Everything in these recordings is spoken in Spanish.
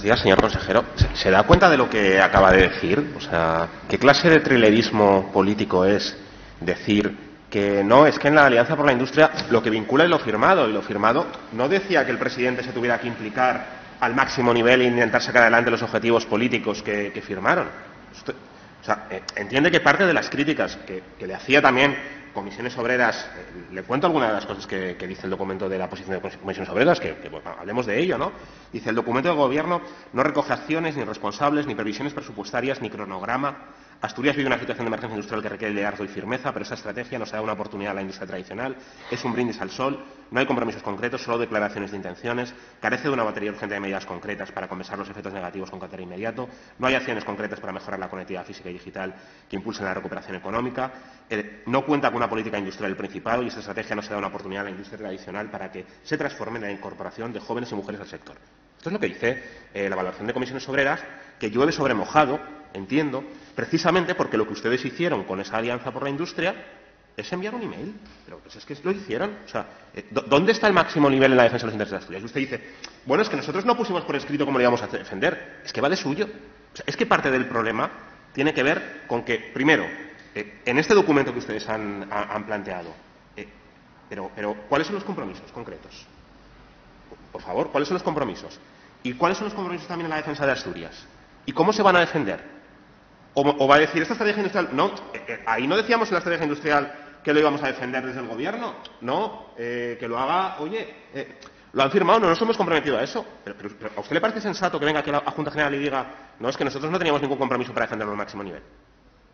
Buenos días, señor consejero. ¿Se, da cuenta de lo que acaba de decir? O sea, ¿qué clase de trilerismo político es decir que no, es que en la Alianza por la Industria lo que vincula es lo firmado, y lo firmado no decía que el presidente se tuviera que implicar al máximo nivel e intentar sacar adelante los objetivos políticos que, firmaron. o sea, eh, entiende que parte de las críticas que, le hacía también Comisiones Obreras, eh, le cuento algunas de las cosas que, dice el documento de la posición de Comisiones Obreras, que, hablemos de ello, ¿no? Dice, el documento del Gobierno no recoge acciones, ni responsables, ni previsiones presupuestarias, ni cronograma Asturias vive una situación de emergencia industrial que requiere liderazgo y firmeza, pero esa estrategia nos da una oportunidad a la industria tradicional, es un brindis al sol, no hay compromisos concretos, solo declaraciones de intenciones, carece de una batería urgente de medidas concretas para compensar los efectos negativos con carácter inmediato, no hay acciones concretas para mejorar la conectividad física y digital que impulsen la recuperación económica, eh, no cuenta con una política industrial principal y esa estrategia no se da una oportunidad a la industria tradicional para que se transforme en la incorporación de jóvenes y mujeres al sector. Esto es lo que dice eh, la evaluación de comisiones obreras, que llueve sobre mojado, entiendo, precisamente porque lo que ustedes hicieron con esa alianza por la industria es enviar un email. Pero pues es que lo hicieron. O sea, eh, ¿dónde está el máximo nivel en la defensa de los intereses de Asturias? Y usted dice, bueno, es que nosotros no pusimos por escrito cómo le íbamos a defender. Es que va de suyo. es que parte del problema tiene que ver con que, primero, eh, en este documento que ustedes han, planteado, eh, pero, pero ¿cuáles son los compromisos concretos? Por favor, ¿cuáles son los compromisos? ¿Y cuáles son los compromisos también en la defensa de Asturias? ¿Y cómo se van a defender? O, va a decir, esta estrategia industrial, no, eh, eh, ahí no decíamos en la estrategia industrial que lo íbamos a defender desde el gobierno, no, eh, que lo haga, oye, lo han firmado, no nos hemos comprometido a eso. Pero, ¿a usted le parece sensato que venga aquí a la Junta General y diga, no, es que nosotros no teníamos ningún compromiso para defenderlo al máximo nivel?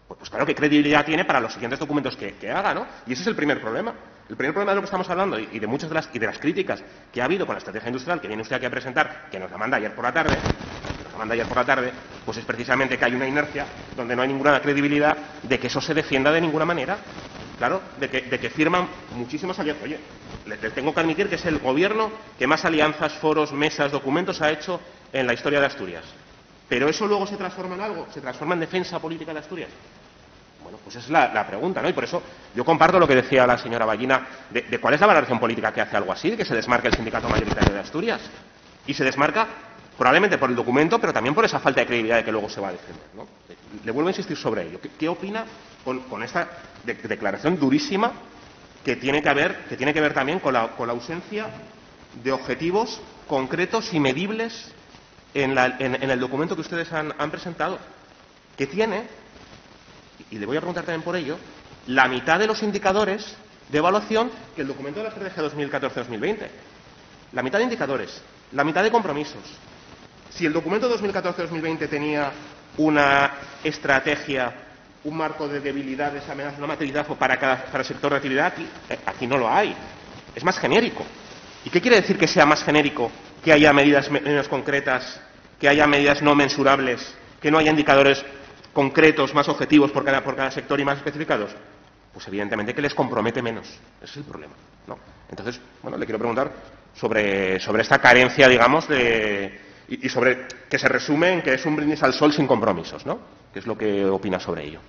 Pues, pues, claro, ¿qué credibilidad tiene para los siguientes documentos que, haga, no? Y ese es el primer problema. El primer problema de lo que estamos hablando y, de muchas de las, y de las críticas que ha habido con la estrategia industrial que viene usted aquí a presentar, que nos la manda ayer por la tarde, manda ayer por la tarde, pues es precisamente que hay una inercia donde no hay ninguna credibilidad de que eso se defienda de ninguna manera. Claro, de que, firman muchísimas alianzas. Oye, le, tengo que admitir que es el gobierno que más alianzas, foros, mesas, documentos ha hecho en la historia de Asturias. Pero eso luego se transforma en algo, se transforma en defensa política de Asturias. Bueno, pues es la, pregunta, ¿no? Y por eso yo comparto lo que decía la señora Ballina de, cuál es la valoración política que hace algo así, que se desmarque el sindicato mayoritario de Asturias. Y se desmarca Probablemente por el documento, pero también por esa falta de credibilidad de que luego se va a defender. Le vuelvo a insistir sobre ello. ¿Qué, opina con, esta declaración durísima que tiene que, haber, que tiene que ver también con la, ausencia de objetivos concretos y medibles en, el documento que ustedes han, presentado? Que tiene, y le voy a preguntar también por ello, la mitad de los indicadores de evaluación que el documento de la estrategia 2014-2020. La mitad de indicadores, la mitad de compromisos, si el documento 2014-2020 tenía una estrategia, un marco de debilidades, amenazas, una matrizazo para cada para el sector de actividad, aquí, eh, aquí no lo hay. Es más genérico. ¿Y qué quiere decir que sea más genérico? Que haya medidas menos concretas, que haya medidas no mensurables, que no haya indicadores concretos, más objetivos por cada, por cada sector y más especificados? Pues evidentemente que les compromete menos. Ese es el problema. ¿no? Entonces, bueno, le quiero preguntar sobre, sobre esta carencia, digamos, de, y, sobre que se resume en que es un brindis al sol sin compromisos, ¿no? ¿Qué es lo que opina sobre ello?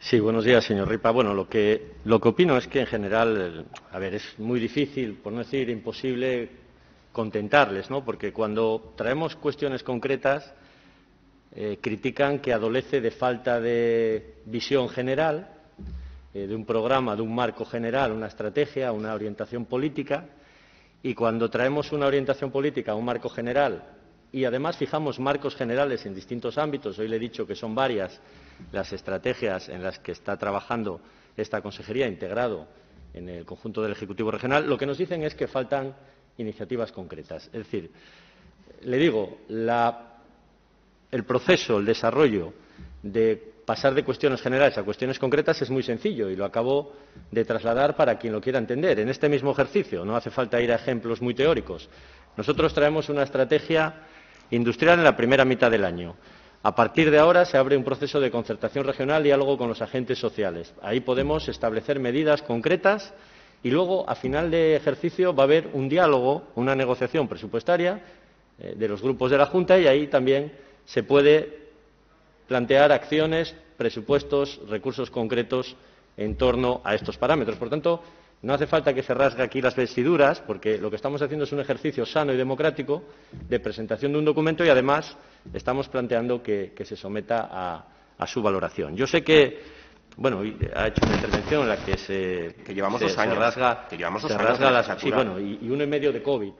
Sí, buenos días, señor Ripa. Bueno, lo que, opino es que en general, a ver, es muy difícil, por no decir imposible, contentarles, ¿no? Porque cuando traemos cuestiones concretas, eh, critican que adolece de falta de visión general eh, de un programa, de un marco general, una estrategia, una orientación política, y cuando traemos una orientación política, un marco general, y además fijamos marcos generales en distintos ámbitos, hoy le he dicho que son varias las estrategias en las que está trabajando esta consejería integrado en el conjunto del Ejecutivo Regional, lo que nos dicen es que faltan iniciativas concretas. Es decir, le digo, el proceso, el desarrollo de pasar de cuestiones generales a cuestiones concretas es muy sencillo y lo acabo de trasladar para quien lo quiera entender. En este mismo ejercicio, no hace falta ir a ejemplos muy teóricos, nosotros traemos una estrategia industrial en la primera mitad del año. A partir de ahora se abre un proceso de concertación regional, y algo con los agentes sociales. Ahí podemos establecer medidas concretas y luego, a final de ejercicio, va a haber un diálogo, una negociación presupuestaria eh, de los grupos de la Junta y ahí también se puede plantear acciones, presupuestos, recursos concretos en torno a estos parámetros. Por tanto, no hace falta que se rasgue aquí las vestiduras, porque lo que estamos haciendo es un ejercicio sano y democrático de presentación de un documento y, además, estamos planteando que, se someta a, su valoración. Yo sé que, bueno, ha hecho una intervención en la que se, que llevamos dos años, rasga, que llevamos dos años las, sí, bueno, y, uno y medio de COVID.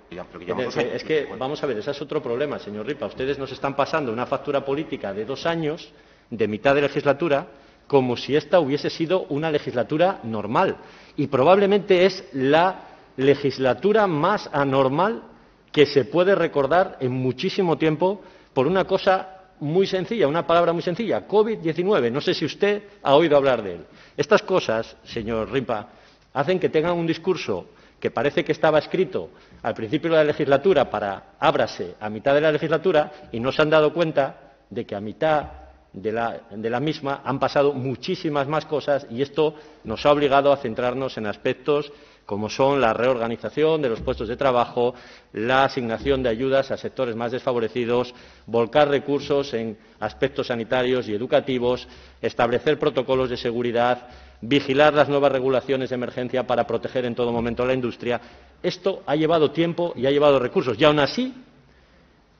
es que, vamos a ver, ese es otro problema, señor Ripa. Ustedes nos están pasando una factura política de dos años, de mitad de legislatura, como si esta hubiese sido una legislatura normal. Y probablemente es la legislatura más anormal que se puede recordar en muchísimo tiempo por una cosa muy sencilla, una palabra muy sencilla, COVID-19. No sé si usted ha oído hablar de él. Estas cosas, señor Ripa, hacen que tengan un discurso que parece que estaba escrito al principio de la legislatura para ábrase a mitad de la legislatura y no se han dado cuenta de que a mitad de la, misma han pasado muchísimas más cosas y esto nos ha obligado a centrarnos en aspectos como son la reorganización de los puestos de trabajo, la asignación de ayudas a sectores más desfavorecidos, volcar recursos en aspectos sanitarios y educativos, establecer protocolos de seguridad, vigilar las nuevas regulaciones de emergencia para proteger en todo momento a la industria. Esto ha llevado tiempo y ha llevado recursos. Y aún así,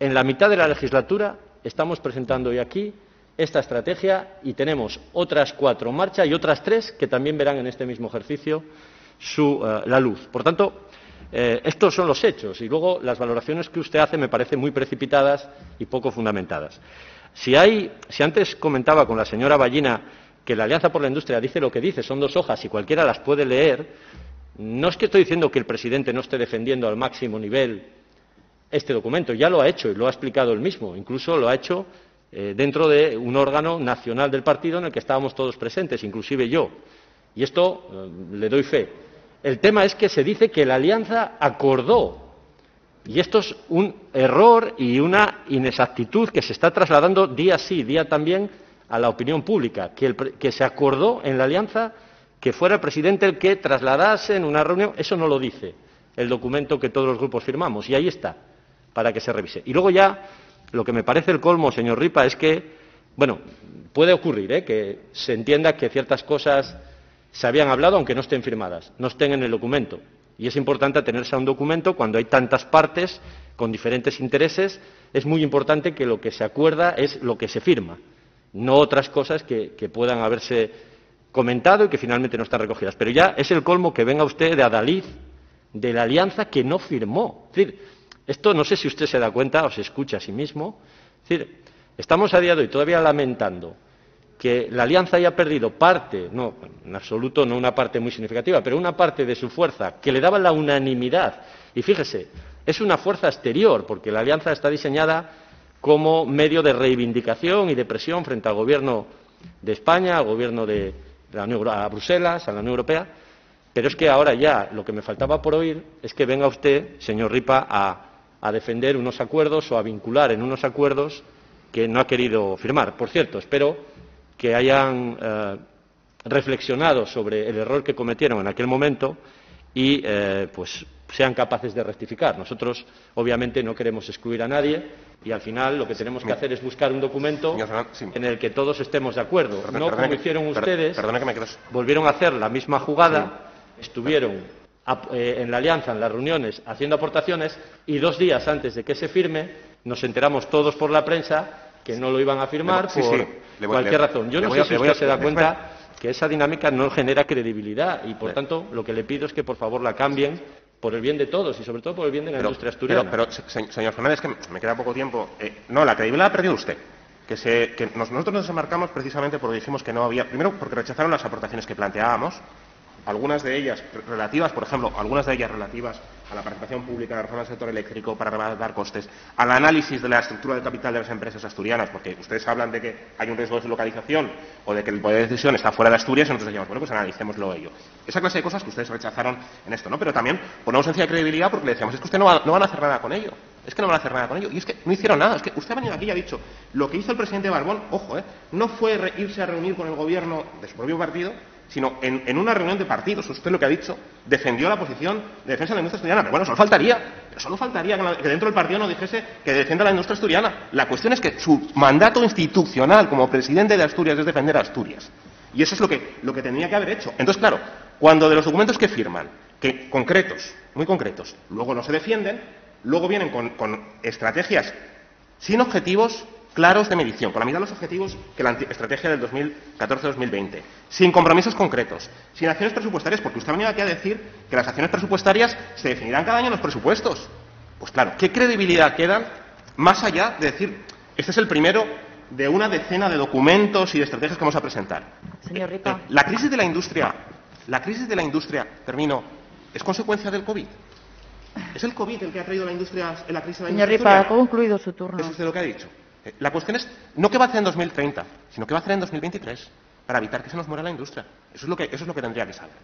en la mitad de la legislatura estamos presentando hoy aquí esta estrategia y tenemos otras cuatro en marcha y otras tres que también verán en este mismo ejercicio eh, la luz. Por tanto, eh, estos son los hechos y luego las valoraciones que usted hace me parecen muy precipitadas y poco fundamentadas. Si, antes comentaba con la señora Ballina que la Alianza por la Industria dice lo que dice, son dos hojas y cualquiera las puede leer, no es que estoy diciendo que el presidente no esté defendiendo al máximo nivel este documento, ya lo ha hecho y lo ha explicado él mismo, incluso lo ha hecho eh, dentro de un órgano nacional del partido en el que estábamos todos presentes, inclusive yo. Y esto le doy fe. El tema es que se dice que la alianza acordó. Y esto es un error y una inexactitud que se está trasladando día sí, día también a la opinión pública, que, se acordó en la alianza que fuera el presidente el que trasladase en una reunión. Eso no lo dice el documento que todos los grupos firmamos. Y ahí está, para que se revise. Y luego ya lo que me parece el colmo, señor Ripa, es que, bueno, puede ocurrir ¿eh? que se entienda que ciertas cosas se habían hablado aunque no estén firmadas, no estén en el documento. Y es importante atenerse a un documento cuando hay tantas partes con diferentes intereses. Es muy importante que lo que se acuerda es lo que se firma, no otras cosas que, puedan haberse comentado y que finalmente no están recogidas. Pero ya es el colmo que venga usted de Adalid, de la alianza que no firmó. Es decir, esto no sé si usted se da cuenta o se escucha a sí mismo. Es decir, estamos a día de hoy todavía lamentando que la alianza haya perdido parte, no, en absoluto no una parte muy significativa, pero una parte de su fuerza que le daba la unanimidad. Y fíjese, es una fuerza exterior, porque la alianza está diseñada como medio de reivindicación y de presión frente al gobierno de España, al gobierno de, la Bruselas, a la Unión Europea. Pero es que ahora ya lo que me faltaba por oír es que venga usted, señor Ripa, a defender unos acuerdos o a vincular en unos acuerdos que no ha querido firmar. Por cierto, espero que hayan eh, reflexionado sobre el error que cometieron en aquel momento y eh, pues sean capaces de rectificar. Nosotros, obviamente, no queremos excluir a nadie y al final lo que tenemos que hacer es buscar un documento en el que todos estemos de acuerdo. no como hicieron ustedes, volvieron a hacer la misma jugada, estuvieron eh, en la alianza, en las reuniones, haciendo aportaciones y dos días antes de que se firme nos enteramos todos por la prensa que no lo iban a firmar por cualquier razón. Yo no sé si usted se da cuenta que esa dinámica no genera credibilidad y, por tanto, lo que le pido es que, por favor, la cambien por el bien de todos y, sobre todo, por el bien de la industria asturiana. Pero, señor Fernández, que me queda poco tiempo. Eh, no, la credibilidad la ha perdido usted. Que, que nosotros nos enmarcamos precisamente porque dijimos que no había. Primero, porque rechazaron las aportaciones que planteábamos algunas de ellas relativas, por ejemplo, algunas de ellas relativas a la participación pública, a la reforma del sector eléctrico para dar costes, al análisis de la estructura del capital de las empresas asturianas, porque ustedes hablan de que hay un riesgo de deslocalización o de que el poder de decisión está fuera de Asturias y nosotros decimos, bueno, pues analicémoslo ello. Esa clase de cosas que ustedes rechazaron en esto, ¿no? Pero también por una ausencia de credibilidad porque le decíamos, es que ustedes no, no van a hacer nada con ello. Es que no van a hacer nada con ello. Y es que no hicieron nada. Es que usted ha venido aquí y ha dicho, lo que hizo el presidente Barbón, ojo, ¿eh? no fue irse a reunir con el gobierno de su propio partido, sino en, una reunión de partidos, usted lo que ha dicho, defendió la posición de defensa de la industria asturiana. Pero bueno, solo faltaría, solo faltaría que, dentro del partido no dijese que defienda la industria asturiana. La cuestión es que su mandato institucional como presidente de Asturias es defender a Asturias. Y eso es lo que, lo que tenía que haber hecho. Entonces, claro, Cuando de los documentos que firman, que concretos, muy concretos, luego no se defienden, luego vienen con, con estrategias sin objetivos claros de medición, con la mitad de los objetivos que la estrategia del 2014-2020, sin compromisos concretos, sin acciones presupuestarias, porque usted ha venido aquí a decir que las acciones presupuestarias se definirán cada año en los presupuestos. Pues claro, ¿qué credibilidad queda más allá de decir, este es el primero de una decena de documentos y de estrategias que vamos a presentar? Señor Ripa. Eh, la crisis de la industria, la crisis de la industria, termino, es consecuencia del COVID. ¿Es el COVID el que ha traído la industria en la crisis de la Señor industria? Ripa, ha concluido su turno. Es de lo que ha dicho. La cuestión es no qué va a hacer en 2030, sino qué va a hacer en 2023 para evitar que se nos muera la industria. Eso es lo que, eso es lo que tendría que saber.